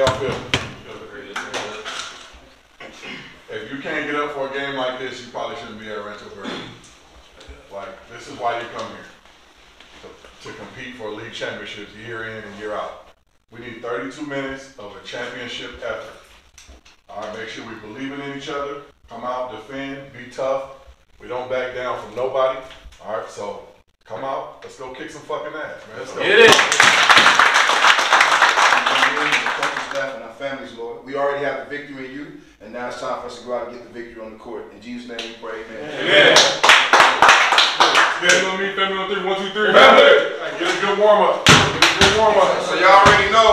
y'all feel? If you can't get up for a game like this, you probably shouldn't be at Rancho Verde. Like, this is why you come here. To, to compete for league championships year in and year out. We need thirty-two minutes of a championship effort. All right, make sure we believe in each other, come out, defend, be tough. We don't back down from nobody. All right, so come out, let's go kick some fucking ass, man. Let's go. Get it. Coaching and our families, Lord. We already have the victory in you, and now it's time for us to go out and get the victory on the court. In Jesus' name we pray, amen. Amen. Family on me, family on three, one, two, three, family. Get a good warm up. Get a good warm up. So y'all already know,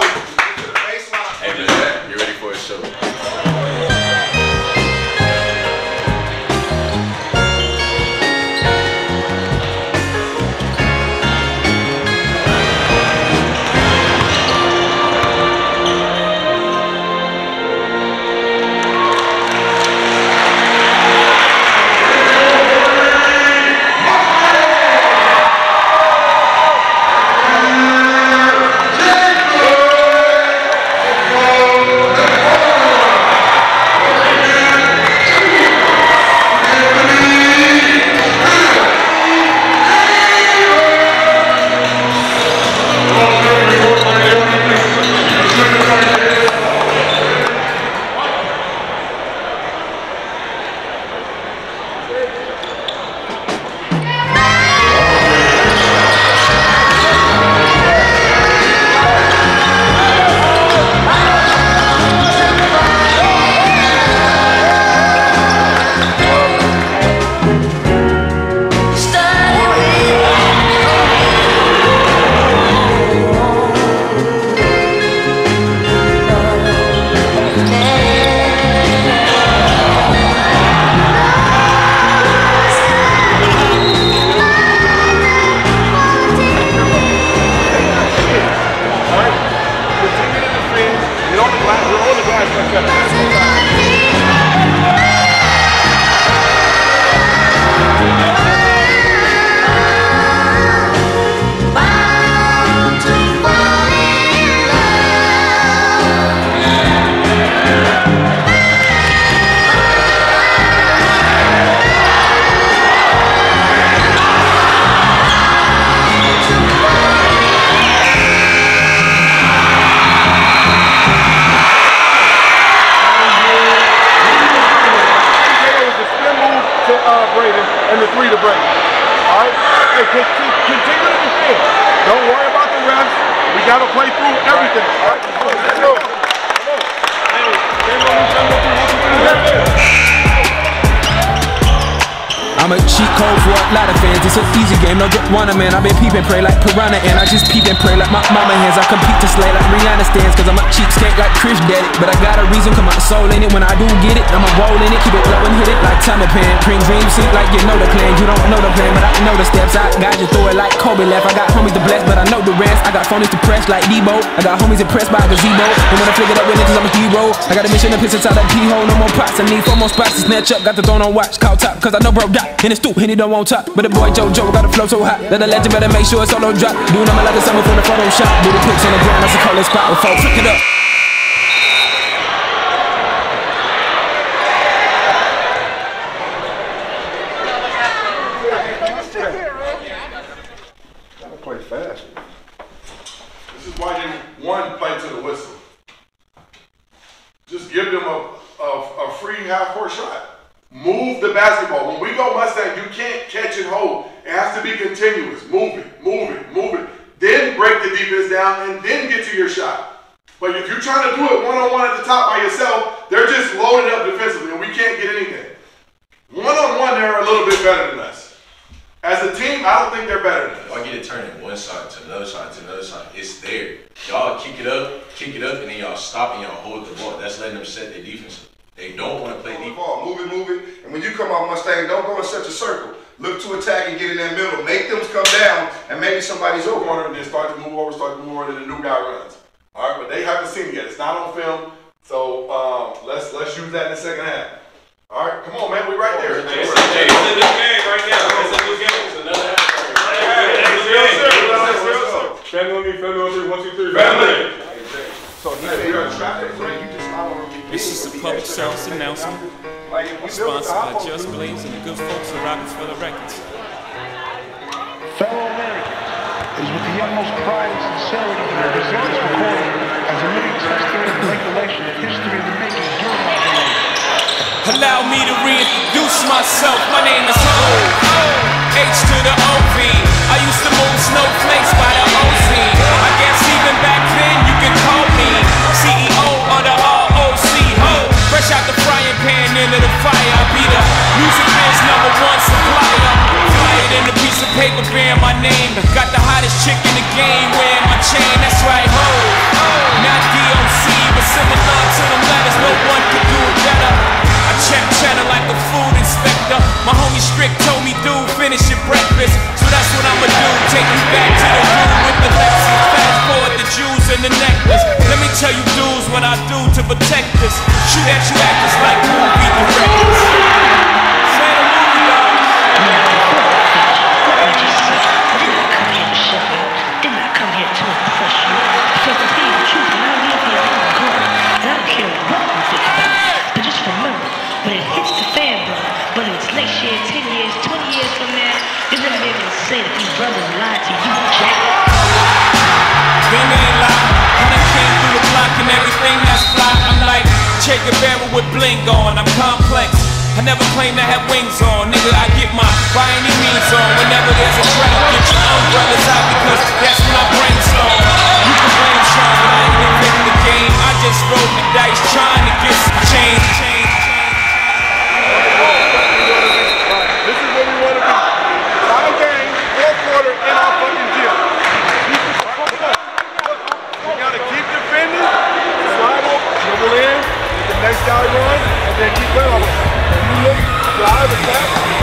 and the three to break. All right? Hey, con- con- continue to defend. Don't worry about the refs. We got to play through everything. I'm a cheat code for a lot of fans. It's an easy game, no get one man. I've been peep and pray like piranha, and I just peep and pray like my mama hands. I compete to slay like Rihanna stands, cause I'm a cheapskate like Chris Daddy. But I got a reason, out the soul in it. When I do get it, I'ma roll in it, keep it low and hit it like Tommy Pan. Cream dream seat like you know the plan. You don't know the plan, but I know the steps. I got you through it like Kobe left. I got homies to bless, but I know the rest. I got phonies to press like Debo. I got homies impressed by gazebo. And when I figure it up with niggas, I'm a hero. I got a mission to piss inside that pee hole. No more props, I need four more spots to snatch up. Got the throne on watch, call top, cause I know bro die. In the stoop, and he don't want top. But the boy JoJo got a flow so hot. That the legend better make sure it's all on drop. Doing them like a summer from the Photoshop. Do the pics on the ground, that's a cold spot. Before it up. Gotta play fast. This is why they one play to the whistle. Just give them a, a, a free half court shot. Move the basketball. When we go Mustang, you can't catch and hold. It has to be continuous. Move it, move it, move it. Then break the defense down and then get to your shot. But if you're trying to do it one on one at the top by yourself, they're just loaded up defensively and we can't get anything. One on one, they're a little bit better than us. As a team, I don't think they're better than us. Y'all get it turning one side to another side to another side. It's there. Y'all kick it up, kick it up, and then y'all stop and y'all hold the ball. That's letting them set their defense. They don't want to play defense. ball, move it, move it. And when you come out Mustang, don't go in such a circle. Look to attack and get in that middle. Make them come down, and maybe somebody's go open. corner and then start to move over, start to move over, and then the new guy runs. All right, but they haven't seen it yet. It's not on film, so um, let's let's use that in the second half. All right, come on, man, we right there. Hey, it's a new game right now. It's a new game. It's another half. Family on me, family on three, one, two, three. Family. So he said, service announcement. Sponsored by Just Blaze and the good folks at Rockets for the Records. Fellow Americans, it is with the utmost pride and sincerity that I present this recording as a living testament and regulation of history of the making during my generation. Allow me to reintroduce myself. My name is Ho. H to the OV. I music biz number one supplier. Fly it in a piece of paper bearing my name. Got the hottest chick in the game wearing my chain. That's right, ho. Not DOC, but similar to them letters. No one could do it better. I check cheddar like a food inspector. My homie Strick told me, dude, finish your breakfast. So that's what I'ma do. Take you back to the room with the Lexus. Fast forward the jewels and the necklace. Let me tell you, dudes, what I do to protect us. Shoot at you actors when it hits the fan, brother, whether it's next year, 10 years, 20 years from now, you're never be able to say that these brothers lied to you, Jack. Game ain't lie. I came through the block and everything that's fly. I'm like Che Guevara with bling on. I'm complex. I never claim to have wings on. Nigga, I get my by any means on. Whenever there's a run, and then keep. You look, drive, attack,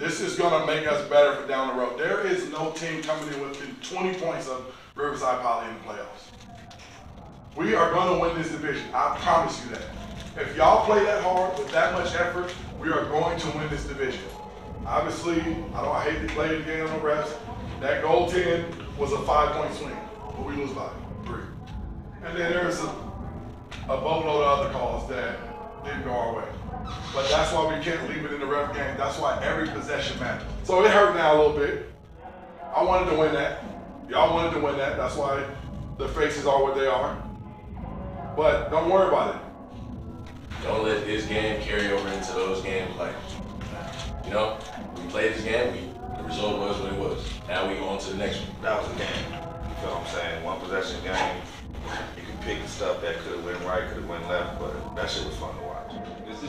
This is gonna make us better for down the road. There is no team coming in within 20 points of Riverside Poly in the playoffs. We are gonna win this division. I promise you that. If y'all play that hard with that much effort, we are going to win this division. Obviously, I don't I hate to play the game on the refs. That goal 10 was a five point swing, but we lose by three. And then there's a, a boatload of other calls that didn't go our way. But that's why we can't leave it in the ref game. That's why every possession matters. So it hurt now a little bit. I wanted to win that. Y'all wanted to win that. That's why the faces are what they are. But don't worry about it. Don't let this game carry over into those games. Like, you know, we played this game. We, the result was what it was. Now we go on to the next one. That was a game. You feel what I'm saying? One possession game. you can pick the stuff that could have went right, could have went left, but that shit was fun to watch.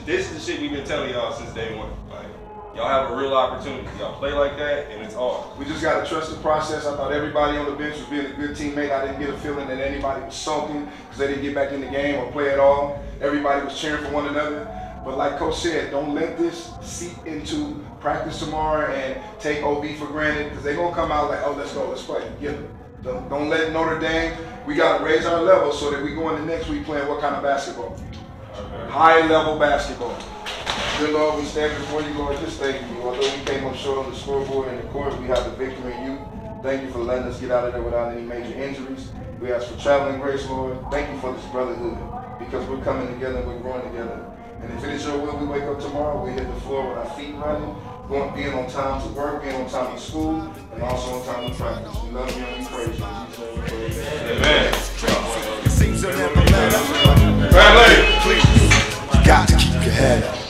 This is, the shit we've been telling y'all since day one. Like, y'all have a real opportunity. Y'all play like that, and it's all. We just gotta trust the process. I thought everybody on the bench was being a good teammate. I didn't get a feeling that anybody was sulking because they didn't get back in the game or play at all. Everybody was cheering for one another. But like Coach said, don't let this seep into practice tomorrow and take OB for granted because they're gonna come out like, oh, let's go, let's play. Yeah. Don't, don't let Notre Dame. We gotta raise our level so that we go into next week playing what kind of basketball? High level basketball. Dear Lord, we stand before you, Lord, just thank you. Although we came up short on the scoreboard and the court, we have the victory in you. Thank you for letting us get out of there without any major injuries. We ask for traveling grace, Lord. Thank you for this brotherhood because we're coming together and we're growing together. And if it is your will, we wake up tomorrow, we hit the floor with our feet running, going, being on time to work, being on time to school, and also on time to practice. We love you and we praise you. In Jesus' name we pray. Amen. Seems to never let up. Yeah.